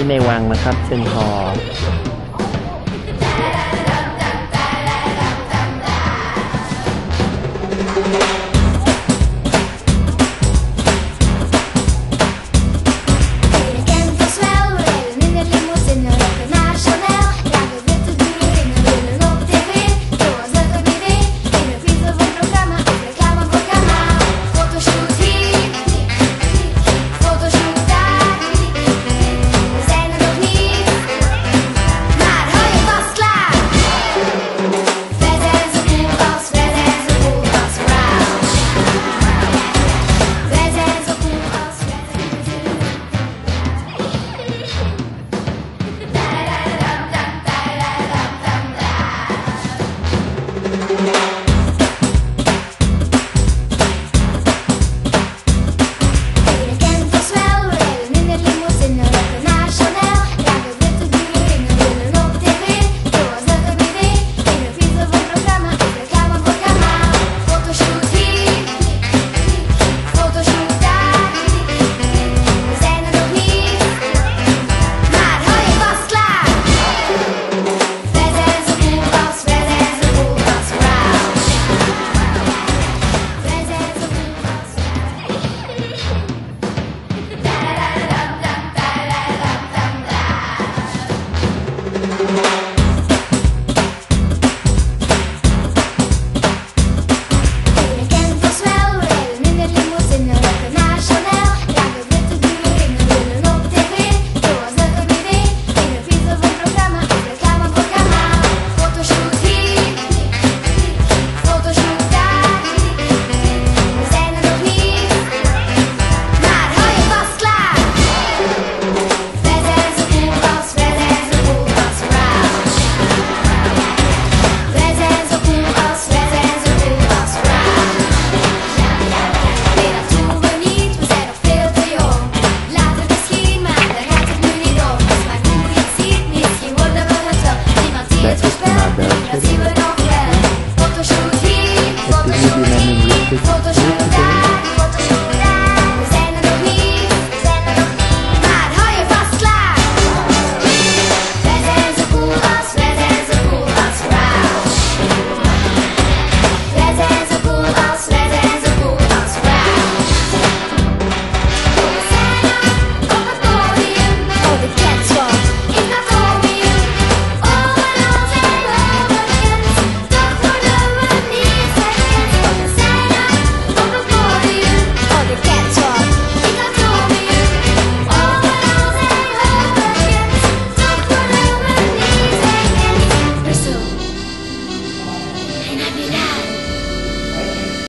ที่ในวังนะครับเชิยงคอ